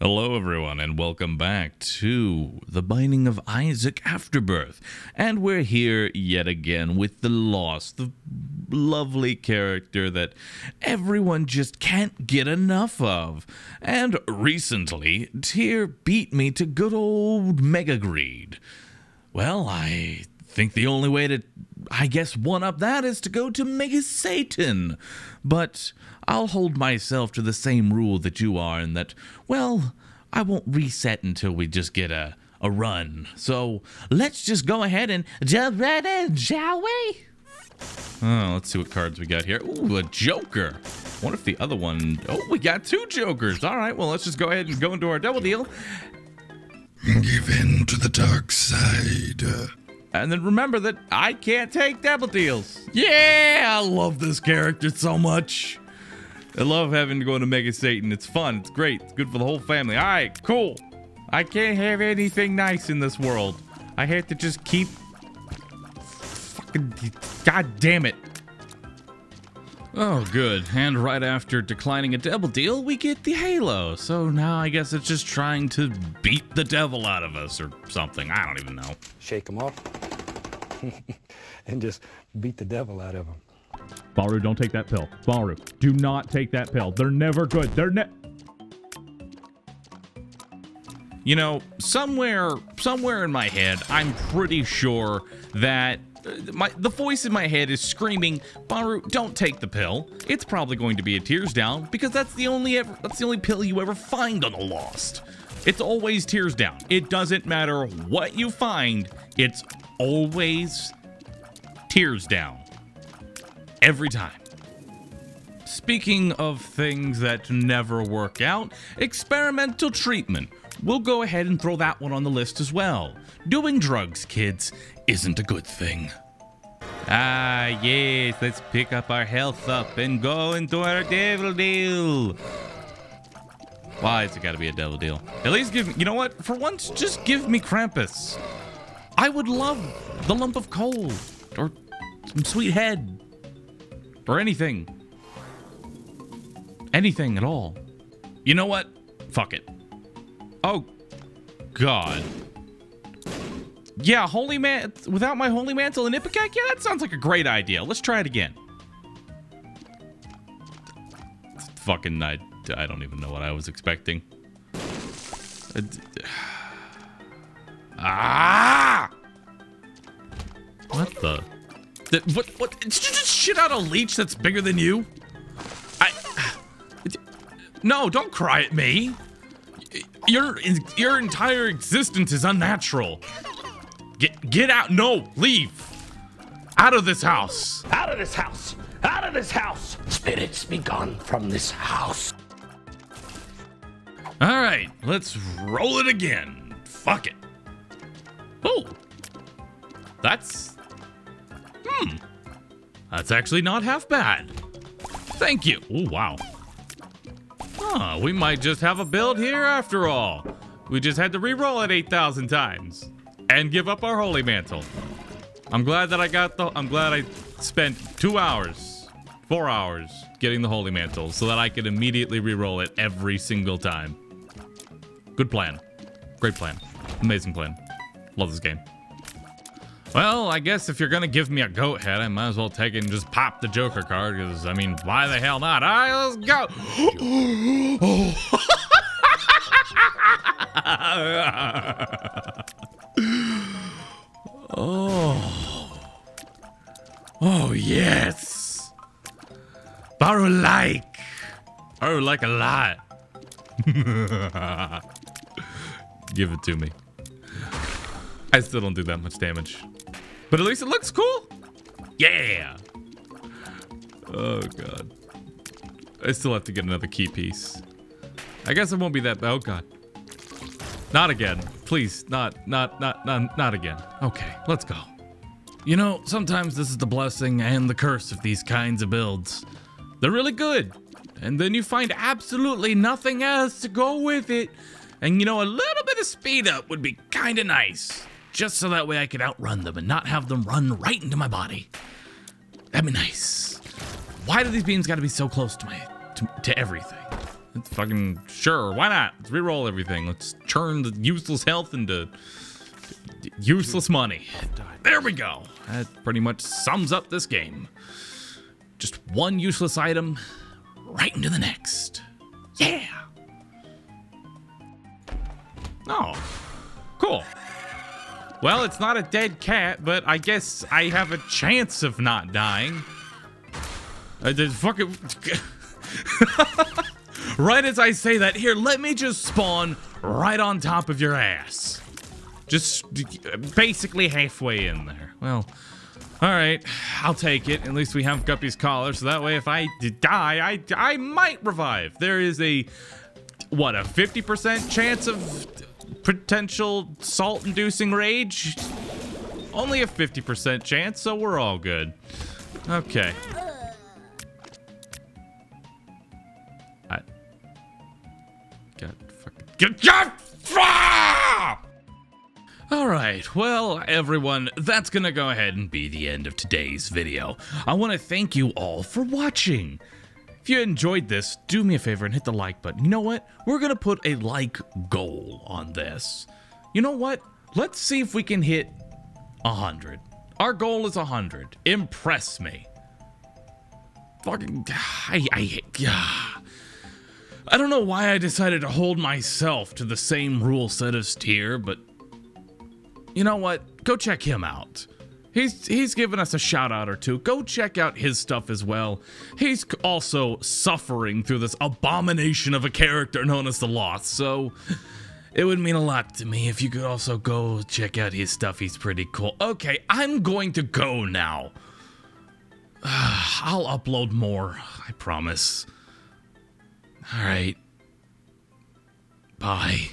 Hello, everyone, and welcome back to The Binding of Isaac Afterbirth. And we're here yet again with the Lost, the lovely character that everyone just can't get enough of. And recently, Tyr beat me to good old Mega Greed. Well, I think the only way to, I guess, one up that is to go to Mega Satan. But I'll hold myself to the same rule that you are, in that, well, I won't reset until we just get a, a run. So let's just go ahead and jump right in, shall we? Oh, let's see what cards we got here. Ooh, a Joker. What if the other one... Oh, we got two Jokers. All right, well, let's just go ahead and go into our double deal. Give in to the dark side. And then remember that I can't take double deals. Yeah, I love this character so much. I love having to go into Mega Satan. It's fun. It's great. It's good for the whole family. All right, cool. I can't have anything nice in this world. I have to just keep... Fucking... God damn it. Oh, good. And right after declining a devil deal, we get the Halo. So now I guess it's just trying to beat the devil out of us or something. I don't even know. shake him off, and just beat the devil out of them. Bahroo, don't take that pill. Bahroo, do not take that pill. They're never good. They're ne- You know, somewhere, somewhere in my head, I'm pretty sure that uh, my the voice in my head is screaming, "Bahroo, don't take the pill." It's probably going to be a tears down because that's the only ever that's the only pill you ever find on the Lost. It's always tears down. It doesn't matter what you find. It's always tears down. Every time. Speaking of things that never work out, experimental treatment. We'll go ahead and throw that one on the list as well. Doing drugs, kids, isn't a good thing. Ah, yes, let's pick up our health up and go into our devil deal. Why is it gotta be a devil deal? At least give me, you know what? For once, just give me Krampus. I would love the lump of coal or some sweet head or anything. Anything at all. You know what? Fuck it. Oh, God. Yeah, holy man without my holy mantle and Ipecac? Yeah, that sounds like a great idea. Let's try it again. Fucking I, I don't even know what I was expecting. Uh, Ah! What the? the what? What? Did you just shit out a leech that's bigger than you? I. No, don't cry at me. Your your entire existence is unnatural. Get get out! No, leave! Out of this house! Out of this house! Out of this house! Spirits be gone from this house. All right, let's roll it again. Fuck it. Oh, that's hmm. That's actually not half bad. Thank you. Oh wow. Huh, we might just have a build here after all. We just had to re-roll it 8,000 times and give up our holy mantle. I'm glad that I got the I'm glad I spent 2 hours, 4 hours getting the holy mantle so that I could immediately re-roll it every single time. Good plan. Great plan. Amazing plan. Love this game. Well, I guess if you're gonna give me a goat head, I might as well take it and just pop the Joker card, because, I mean, why the hell not? All right, let's go! oh. Oh, yes! Bahroo like! Bahroo like a lot. Give it to me. I still don't do that much damage. But at least it looks cool. Yeah. Oh, God. I still have to get another key piece. I guess it won't be that... Oh, God. Not again. Please, not, not, not, not, not again. Okay, let's go. You know, sometimes this is the blessing and the curse of these kinds of builds. They're really good. And then you find absolutely nothing else to go with it. And you know, a little bit of speed up would be kind of nice. Just so that way I could outrun them and not have them run right into my body. That'd be nice. Why do these beams gotta be so close to my to, to everything? It's fucking sure. Why not? Let's re-roll everything. Let's turn the useless health into useless money. There we go. That pretty much sums up this game. Just one useless item, right into the next. Yeah. Oh, cool. Well, it's not a dead cat, but I guess I have a chance of not dying. I did fucking. right as I say that, here, let me just spawn right on top of your ass. Just basically halfway in there. Well, all right, I'll take it. At least we have Guppy's collar, so that way if I die, I, I might revive. There is a, what, a 50% chance of potential salt-inducing rage? Only a 50% chance, so we're all good. Okay. I got fucking get get all right, well, everyone, that's gonna go ahead and be the end of today's video. I want to thank you all for watching. If you enjoyed this, do me a favor and hit the like button. You know what? We're gonna put a like goal on this. You know what? Let's see if we can hit 100. Our goal is 100. Impress me. Fucking, I, I. I don't know why I decided to hold myself to the same rule set as Tier, but you know what? Go check him out. He's he's given us a shout out or two. Go check out his stuff as well. He's also suffering through this abomination of a character known as the Lost. So it would mean a lot to me if you could also go check out his stuff. He's pretty cool. Okay, I'm going to go now. I'll upload more, I promise. All right. Bye.